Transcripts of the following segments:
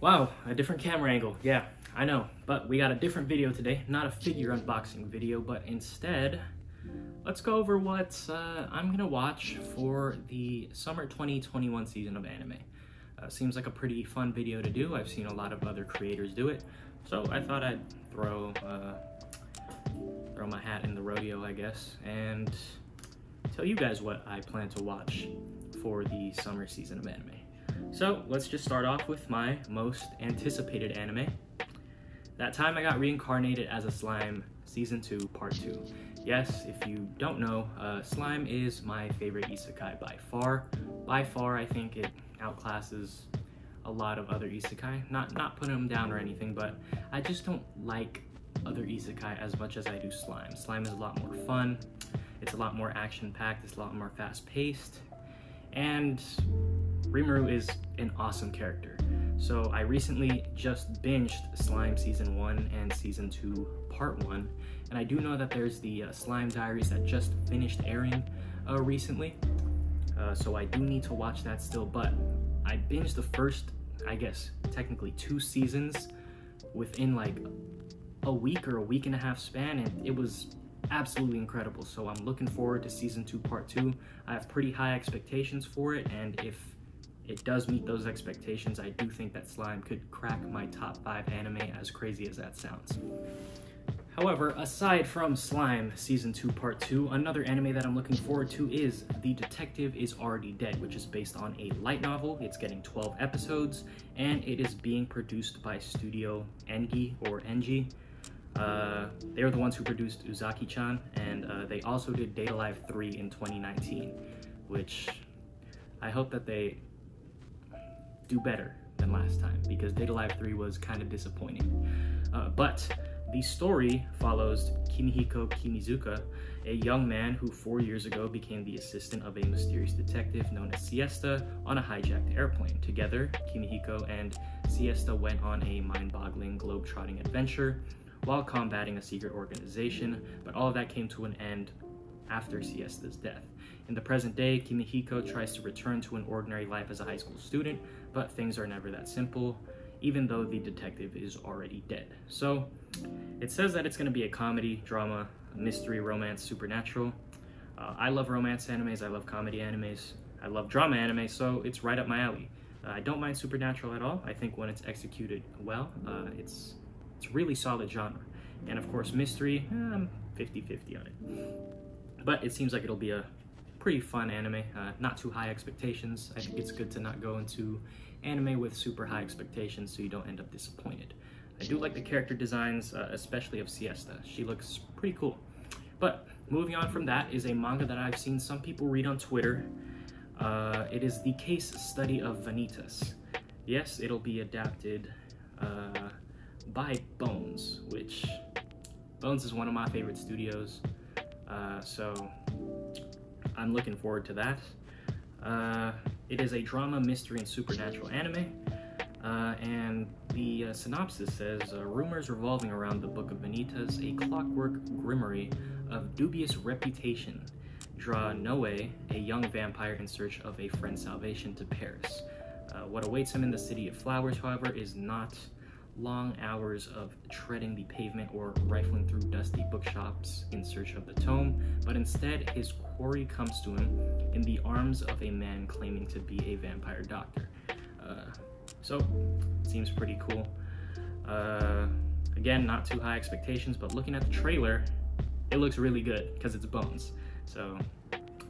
Wow, a different camera angle. Yeah, I know. But we got a different video today. Not a figure unboxing video, but instead, let's go over what uh, I'm going to watch for the summer 2021 season of anime. Uh, seems like a pretty fun video to do. I've seen a lot of other creators do it. So I thought I'd throw, uh, throw my hat in the rodeo, I guess, and tell you guys what I plan to watch for the summer season of anime. So let's just start off with my most anticipated anime. That time I got reincarnated as a slime, season 2, part 2. Yes, if you don't know, uh, slime is my favorite isekai by far. By far, I think it outclasses a lot of other isekai. Not not putting them down or anything, but I just don't like other isekai as much as I do slime. Slime is a lot more fun. It's a lot more action-packed. It's a lot more fast-paced, and Rimuru is an awesome character. So I recently just binged Slime Season 1 and Season 2 Part 1, and I do know that there's the uh, Slime Diaries that just finished airing uh, recently, uh, so I do need to watch that still, but I binged the first, I guess, technically two seasons within like a week or a week and a half span, and it was absolutely incredible. So I'm looking forward to season two, part two. I have pretty high expectations for it, and if it does meet those expectations, I do think that Slime could crack my top five anime, as crazy as that sounds. However, aside from Slime Season 2 Part 2, another anime that I'm looking forward to is The Detective is Already Dead, which is based on a light novel. It's getting 12 episodes, and it is being produced by Studio Engi, or Engi. Uh, they're the ones who produced Uzaki-chan, and uh, they also did Date A Live 3 in 2019, which I hope that they do better than last time because Date A Live 3 was kind of disappointing. Uh, but the story follows Kimihiko Kimizuka, a young man who four years ago became the assistant of a mysterious detective known as Siesta on a hijacked airplane. Together, Kimihiko and Siesta went on a mind-boggling globe-trotting adventure while combating a secret organization, but all of that came to an end after Siesta's death. In the present day, Kimihiko tries to return to an ordinary life as a high school student, but things are never that simple, even though the detective is already dead. So, it says that it's going to be a comedy, drama, mystery, romance, supernatural. Uh, I love romance animes, I love comedy animes, I love drama anime, so it's right up my alley. Uh, I don't mind supernatural at all. I think when it's executed well, uh, it's it's really solid genre. And of course, mystery, eh, I'm 50-50 on it. But it seems like it'll be a pretty fun anime. Uh, not too high expectations. I think it's good to not go into anime with super high expectations so you don't end up disappointed. I do like the character designs, uh, especially of Siesta. She looks pretty cool. But moving on from that is a manga that I've seen some people read on Twitter. Uh, it is the case study of Vanitas. Yes, it'll be adapted uh, by Bones, which Bones is one of my favorite studios. Uh, so I'm looking forward to that. Uh, it is a drama, mystery, and supernatural anime. Uh, and the uh, synopsis says uh, rumors revolving around the Book of Vanitas, a clockwork grimoire of dubious reputation, draw Noe, a young vampire in search of a friend's salvation, to Paris. Uh, what awaits him in the City of Flowers, however, is not long hours of treading the pavement or rifling through dusty bookshops in search of the tome, but instead his quarry comes to him in the arms of a man claiming to be a vampire doctor. Uh, so, seems pretty cool. Uh, again, not too high expectations, but looking at the trailer, it looks really good because it's Bones. So,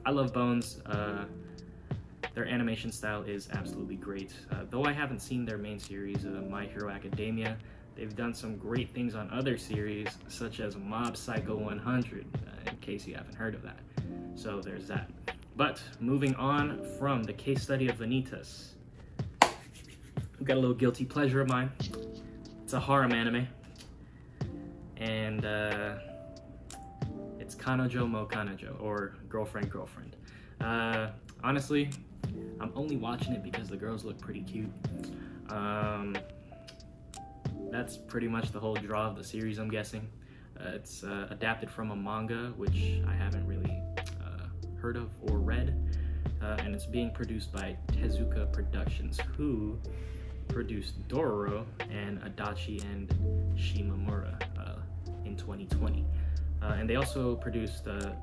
I love Bones. Uh, their animation style is absolutely great. Uh, though I haven't seen their main series, uh, My Hero Academia, they've done some great things on other series, such as Mob Psycho 100, uh, in case you haven't heard of that. So there's that. But moving on from the case study of Vanitas, I've got a little guilty pleasure of mine. It's a harem anime. And uh, it's Kanojo Mo Kanojo, or Girlfriend Girlfriend. Uh, honestly, I'm only watching it because the girls look pretty cute. Um, that's pretty much the whole draw of the series, I'm guessing. Uh, it's uh, adapted from a manga, which I haven't really uh, heard of or read, uh, and it's being produced by Tezuka Productions, who produced Dororo and Adachi and Shimamura uh, in 2020. Uh, and they also produced the,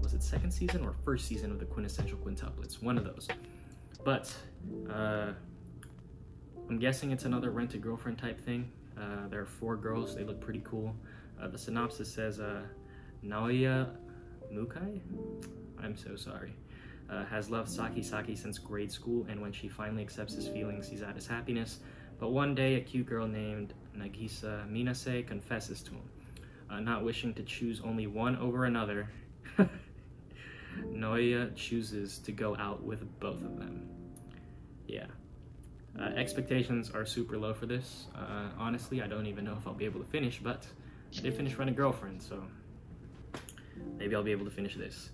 was it second season or first season of the Quintessential Quintuplets? One of those. But uh, I'm guessing it's another rent a girlfriend type thing. Uh, there are four girls, they look pretty cool. Uh, the synopsis says Naoya Mukai? I'm so sorry uh, has loved Saki Saki since grade school, and when she finally accepts his feelings, he's at his happiness. But one day, a cute girl named Nagisa Minase confesses to him. Uh, not wishing to choose only one over another, Naoya chooses to go out with both of them. Yeah. Uh, expectations are super low for this. Uh, honestly, I don't even know if I'll be able to finish, but I did finish a Girlfriend, so maybe I'll be able to finish this.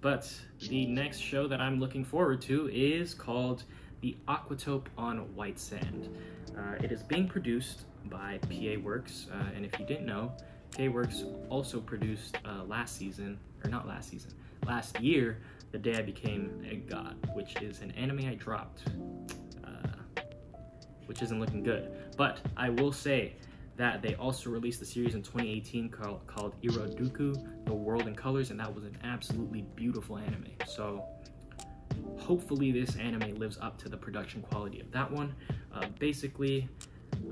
But the next show that I'm looking forward to is called The Aquatope on White Sand. Uh, it is being produced by PA Works, uh, and if you didn't know, PA Works also produced uh, last season, or not last season, last year, The Day I Became a God, which is an anime I dropped, uh, which isn't looking good. But I will say, that they also released a series in 2018 called, called Iroduku, The World in Colors, and that was an absolutely beautiful anime. So hopefully this anime lives up to the production quality of that one. Uh, basically,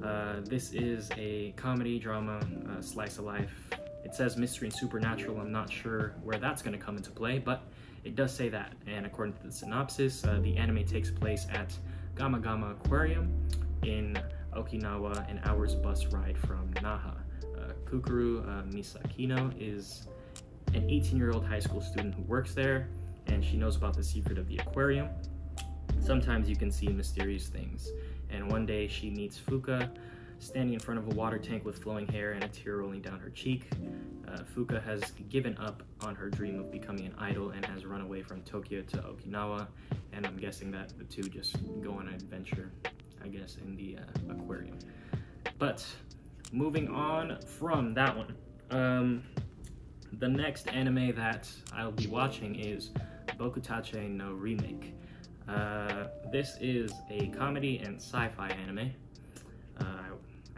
uh, this is a comedy, drama, uh, slice of life. It says mystery and supernatural. I'm not sure where that's going to come into play, but it does say that. And according to the synopsis, uh, the anime takes place at Gama Gama Aquarium in Okinawa, an hour's bus ride from Naha. Uh, Kukuru uh, Misakino is an 18-year-old high school student who works there, and she knows about the secret of the aquarium. Sometimes you can see mysterious things, and one day she meets Fuka, standing in front of a water tank with flowing hair and a tear rolling down her cheek. Uh, Fuka has given up on her dream of becoming an idol and has run away from Tokyo to Okinawa, and I'm guessing that the two just go on an adventure I guess, in the uh, aquarium. But moving on from that one, um, the next anime that I'll be watching is Bokutachi no Remake. Uh, this is a comedy and sci-fi anime.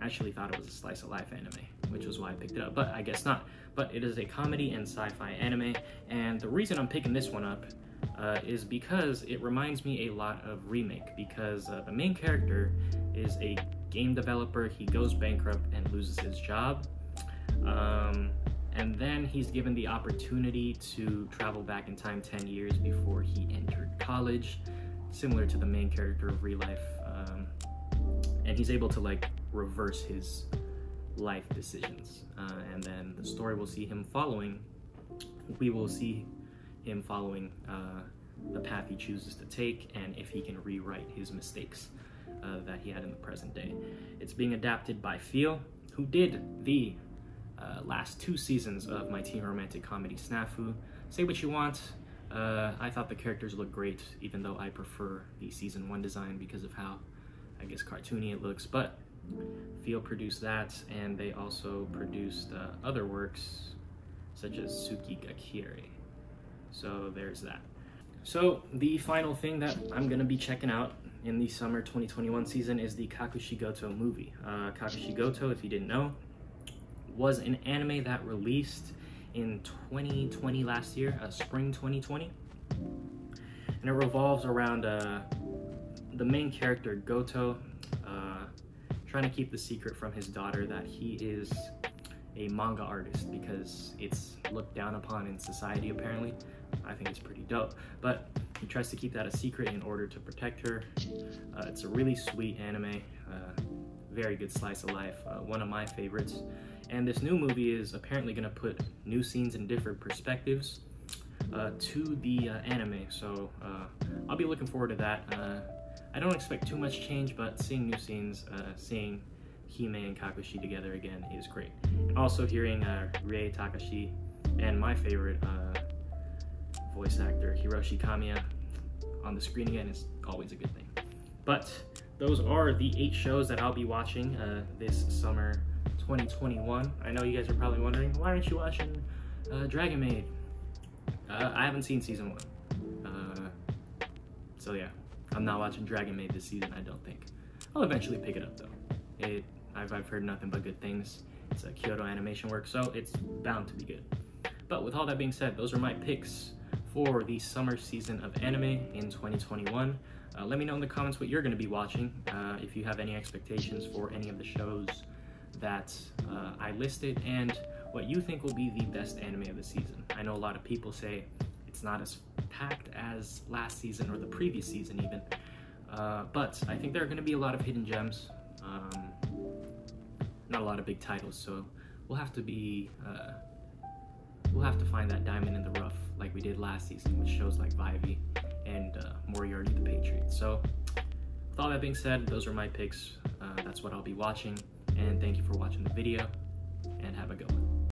Actually thought it was a slice of life anime, which was why I picked it up, but I guess not. But it is a comedy and sci-fi anime, and the reason I'm picking this one up uh, is because it reminds me a lot of Remake, because uh, the main character is a game developer, he goes bankrupt and loses his job. Um, and then he's given the opportunity to travel back in time 10 years before he entered college, similar to the main character of ReLIFE. Um, and he's able to like reverse his life decisions. Uh, and then the story will see him following, we will see him following uh, the path he chooses to take and if he can rewrite his mistakes uh, that he had in the present day. It's being adapted by Feel, who did the uh, last two seasons of my teen romantic comedy Snafu. Say what you want. Uh, I thought the characters looked great, even though I prefer the season one design because of how, I guess, cartoony it looks. But Feel produced that, and they also produced uh, other works such as Tsuki ga Kirei. So there's that. So the final thing that I'm gonna be checking out in the summer 2021 season is the Kakushigoto movie. Uh, Kakushigoto, if you didn't know, was an anime that released in 2020 last year, uh, spring 2020. And it revolves around uh, the main character, Goto, trying to keep the secret from his daughter that he is a manga artist because it's looked down upon in society apparently. I think it's pretty dope. But he tries to keep that a secret in order to protect her. Uh, it's a really sweet anime, uh, very good slice of life, uh, one of my favorites. And this new movie is apparently going to put new scenes in different perspectives uh, to the uh, anime, so uh, I'll be looking forward to that. I don't expect too much change, but seeing new scenes, seeing Hime and Kakushi together again is great. Also hearing Rie Takahashi and my favorite voice actor Hiroshi Kamiya on the screen again is always a good thing. But those are the eight shows that I'll be watching uh, this summer 2021. I know you guys are probably wondering, why aren't you watching uh, Dragon Maid? Uh, I haven't seen season one. Uh, so yeah, I'm not watching Dragon Maid this season, I don't think. I'll eventually pick it up though. It I've, I've heard nothing but good things. It's a Kyoto Animation work, so it's bound to be good. But with all that being said, those are my picks for the summer season of anime in 2021. Uh, let me know in the comments what you're going to be watching. Uh, if you have any expectations for any of the shows that uh, I listed and what you think will be the best anime of the season. I know a lot of people say it's not as packed as last season or the previous season, even. Uh, but I think there are going to be a lot of hidden gems. Um, not a lot of big titles, so we'll have to be uh, we'll have to find that diamond in the rough like we did last season with shows like Vivy and uh, Moriarty the Patriot. So, with all that being said, those are my picks. Uh, that's what I'll be watching, and thank you for watching the video, and have a good one.